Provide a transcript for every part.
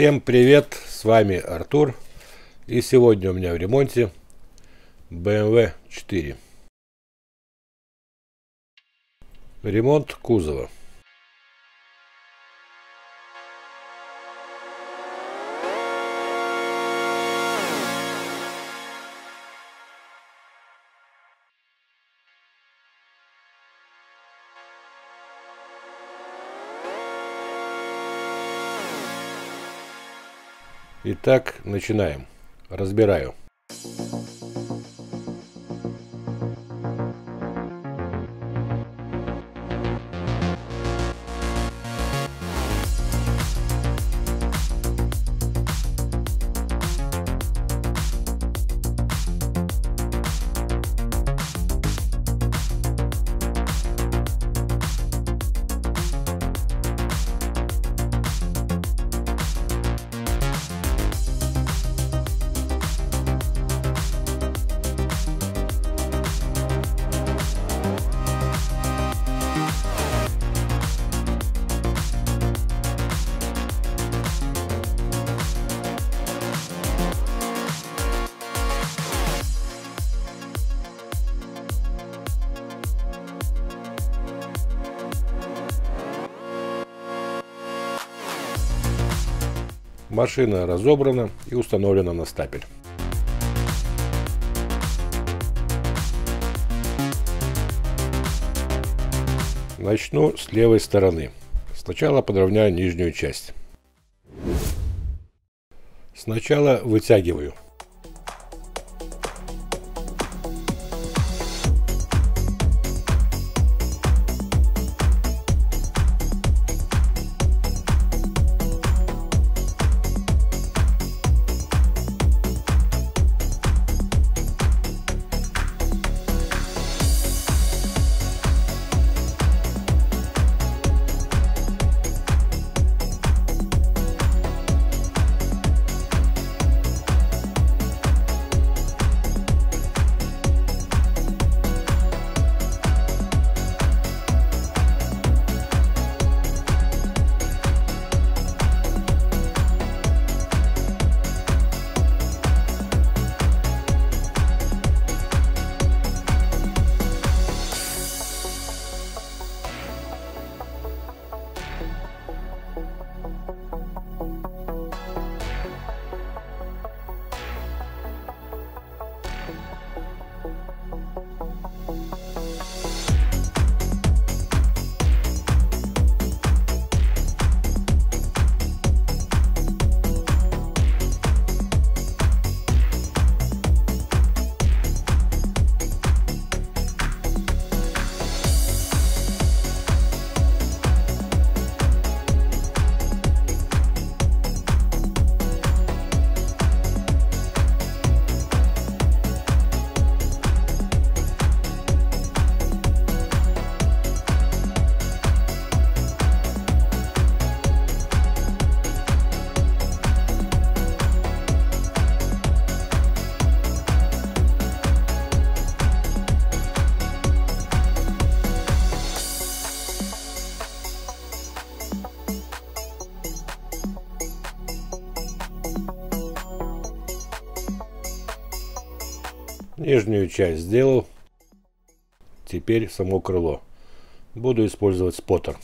Всем привет, с вами Артур. И сегодня у меня в ремонте BMW 4. Ремонт кузова. Итак, начинаем. Разбираю. Машина разобрана и установлена на стапель. Начну с левой стороны. Сначала подровняю нижнюю часть. Сначала вытягиваю Нижнюю часть сделал. Теперь само крыло. Буду использовать споттер.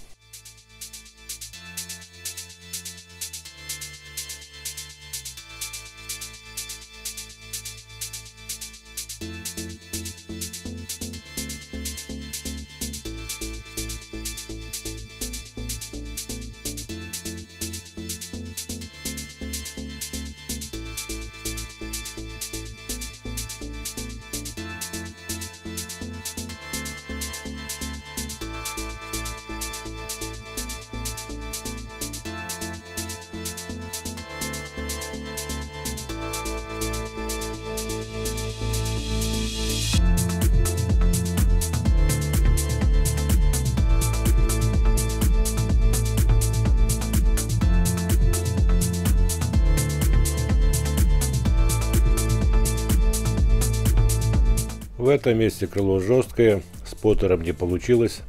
Этом месте крыло жесткое, с поттером не получилось.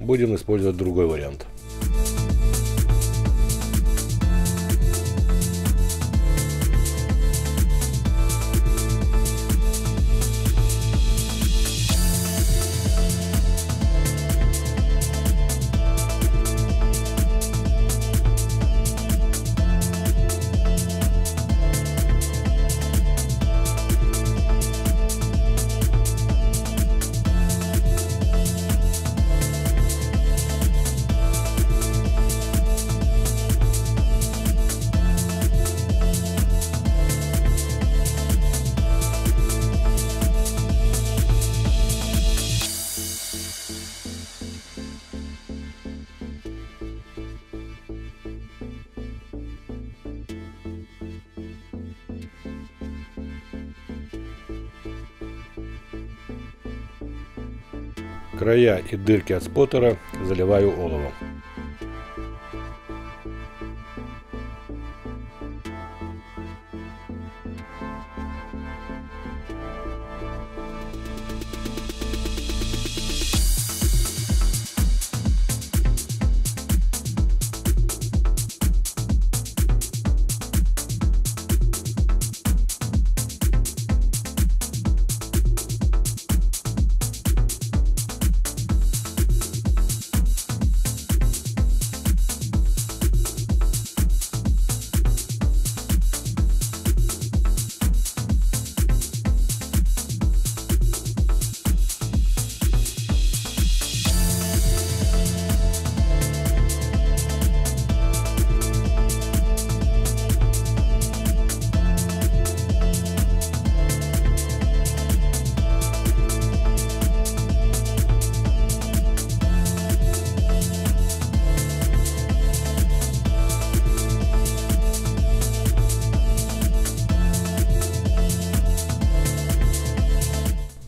Будем использовать другой вариант. Края и дырки от споттера заливаю оловом.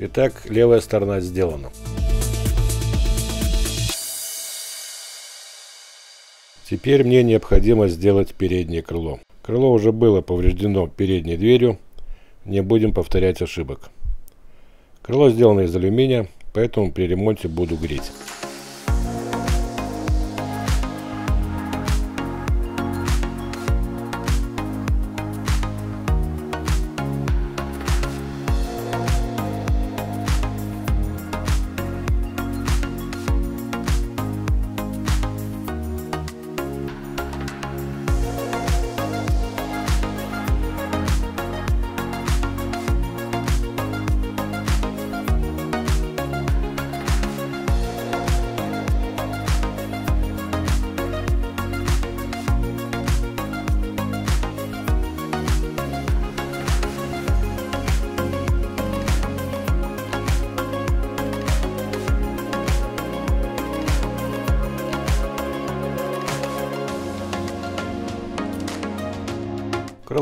Итак, левая сторона сделана. Теперь мне необходимо сделать переднее крыло. Крыло уже было повреждено передней дверью, не будем повторять ошибок. Крыло сделано из алюминия, поэтому при ремонте буду греть.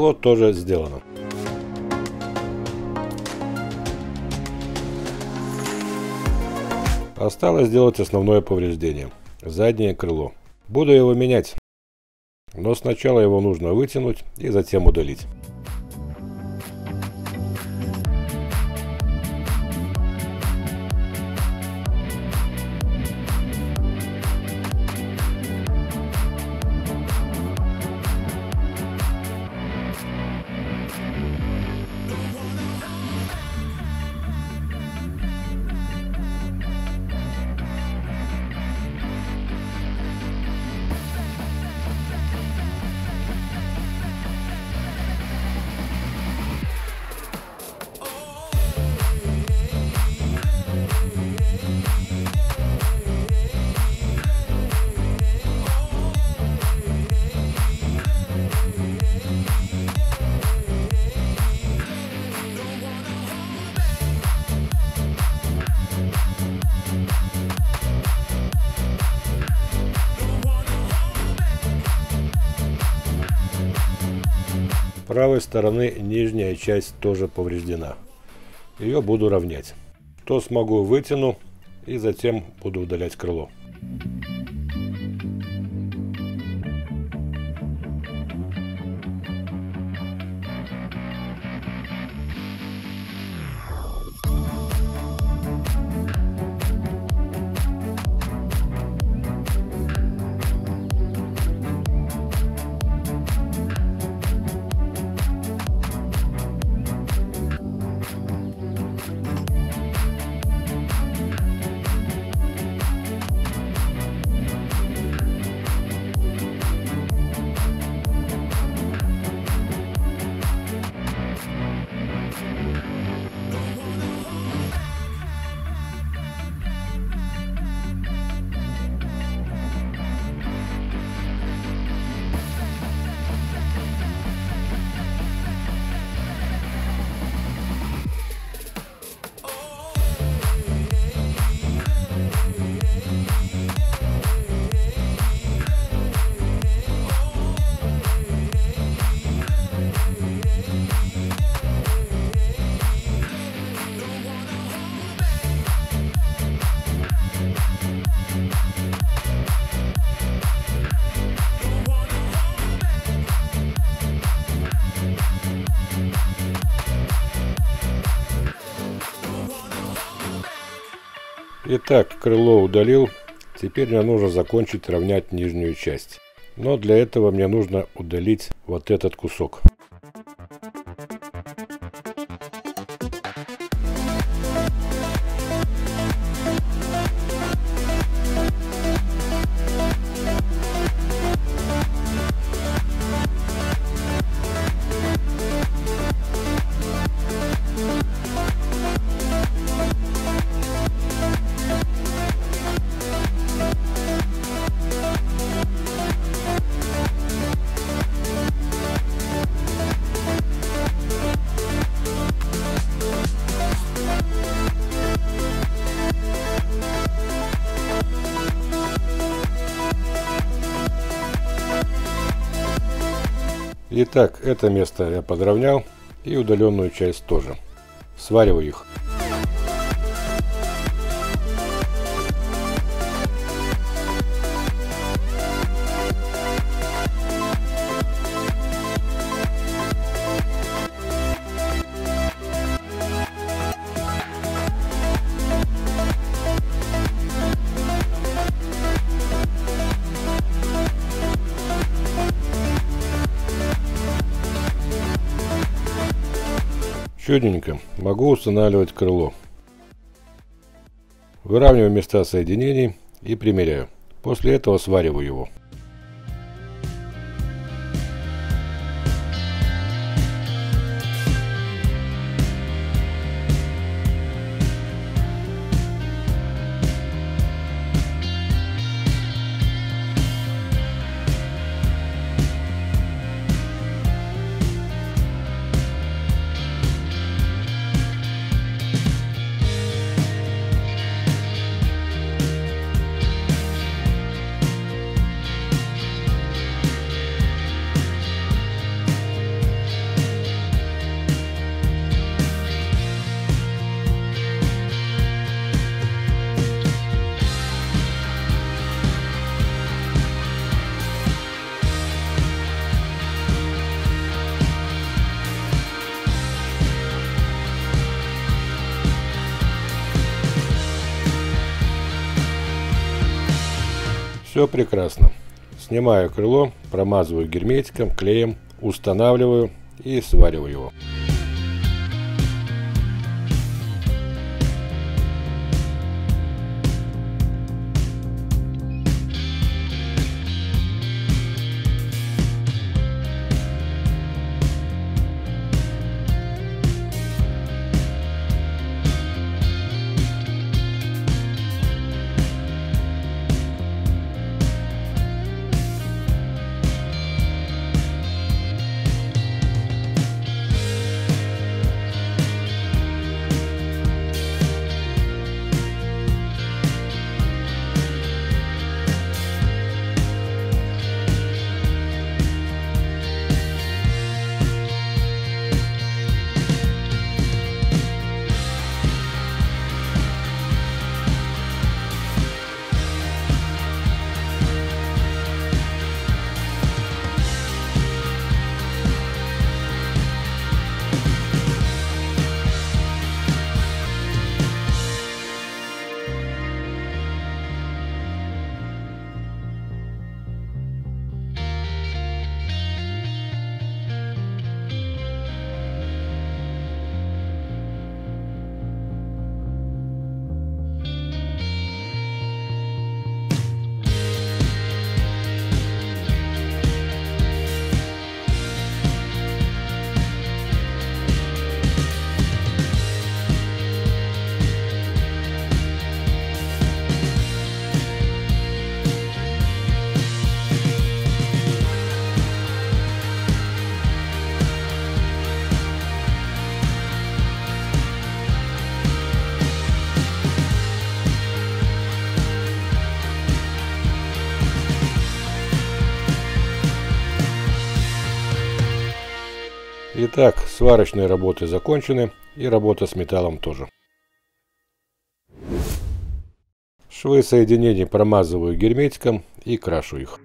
Крыло тоже сделано. Осталось сделать основное повреждение. Заднее крыло. Буду его менять. Но сначала его нужно вытянуть и затем удалить. Правой стороны нижняя часть тоже повреждена. Ее буду равнять. То смогу вытяну и затем буду удалять крыло. Итак, крыло удалил. Теперь мне нужно закончить равнять нижнюю часть. Но для этого мне нужно удалить вот этот кусок. Итак, это место я подровнял и удаленную часть тоже. Свариваю их. Чудненько. Могу устанавливать крыло. Выравниваю места соединений и примеряю. После этого свариваю его. Все прекрасно. Снимаю крыло, промазываю герметиком, клеем, устанавливаю и свариваю его. Итак, сварочные работы закончены и работа с металлом тоже. Швы соединений промазываю герметиком и крашу их.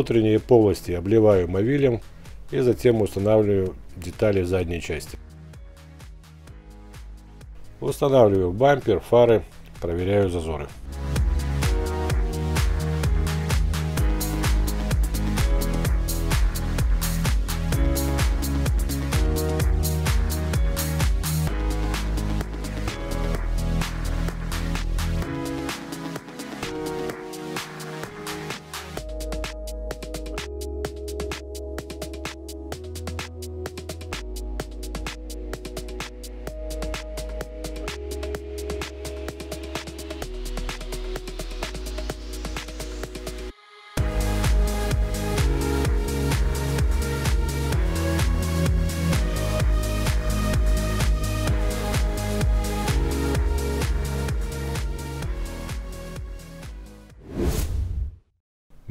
Внутренние полости обливаю мовилем и затем устанавливаю детали задней части. Устанавливаю бампер, фары, проверяю зазоры.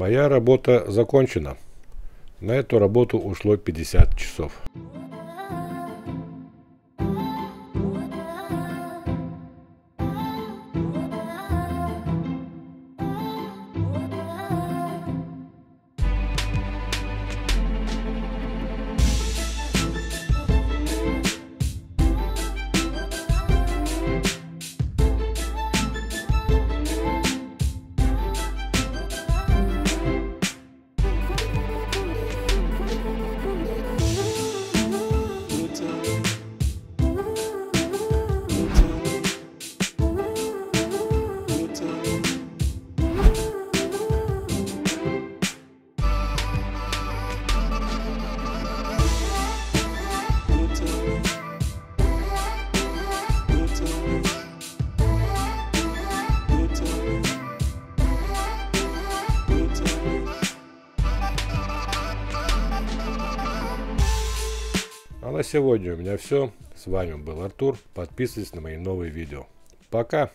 Моя работа закончена. На эту работу ушло 50 часов. На сегодня у меня все. С вами был Артур. Подписывайтесь на мои новые видео. Пока!